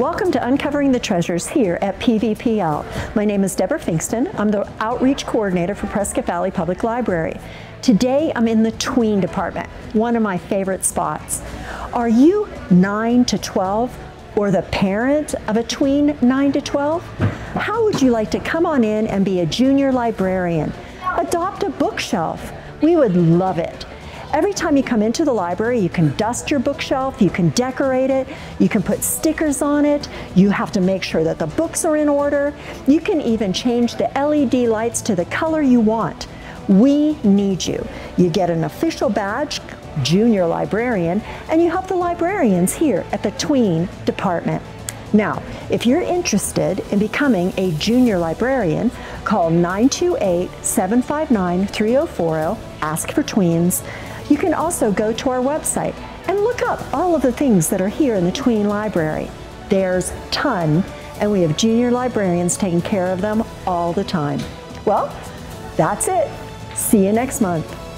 Welcome to Uncovering the Treasures here at PVPL. My name is Deborah Finkston. I'm the Outreach Coordinator for Prescott Valley Public Library. Today I'm in the tween department, one of my favorite spots. Are you 9 to 12 or the parent of a tween 9 to 12? How would you like to come on in and be a junior librarian? Adopt a bookshelf. We would love it. Every time you come into the library, you can dust your bookshelf, you can decorate it, you can put stickers on it, you have to make sure that the books are in order. You can even change the LED lights to the color you want. We need you. You get an official badge, junior librarian, and you help the librarians here at the tween department. Now, if you're interested in becoming a junior librarian, call 928-759-3040, ask for tweens. You can also go to our website and look up all of the things that are here in the tween library. There's ton, and we have junior librarians taking care of them all the time. Well, that's it. See you next month.